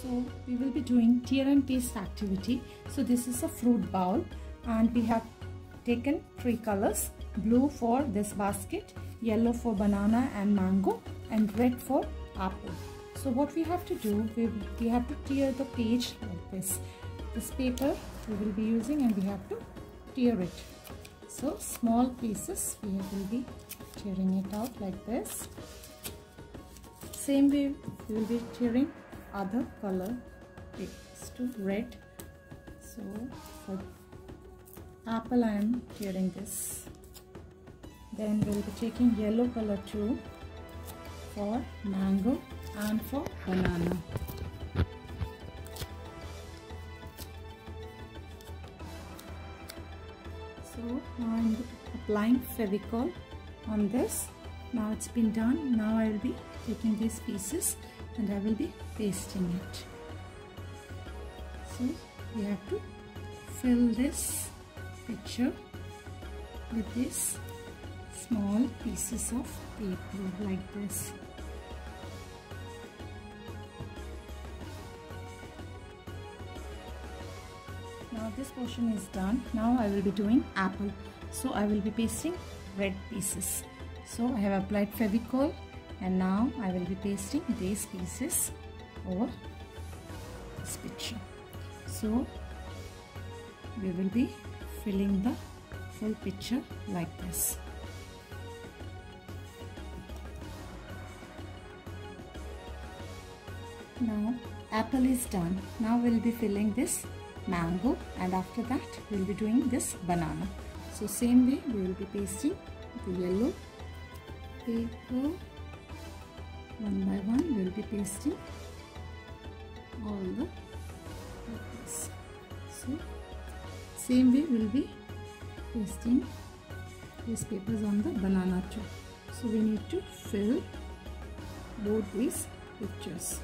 So we will be doing tear and paste activity. So this is a fruit bowl and we have taken three colors blue for this basket, yellow for banana and mango and red for apple. So what we have to do, we, we have to tear the page like this. This paper we will be using and we have to tear it. So small pieces we will be tearing it out like this. Same way we will be tearing other color it's to red. So for apple I am tearing this. Then we'll be taking yellow color too for mango and for banana. So now I'm applying Fevicol on this. Now it's been done. Now I will be taking these pieces and I will be pasting it. So we have to fill this picture with these small pieces of paper like this. Now this portion is done. Now I will be doing apple. So I will be pasting red pieces. So I have applied Fevicol and now I will be pasting these pieces over this picture. So we will be filling the full picture like this. Now apple is done. Now we'll be filling this mango and after that we'll be doing this banana. So same way we will be pasting the yellow paper one by one we will be pasting all the papers so same way we will be pasting these papers on the banana too so we need to fill both these pictures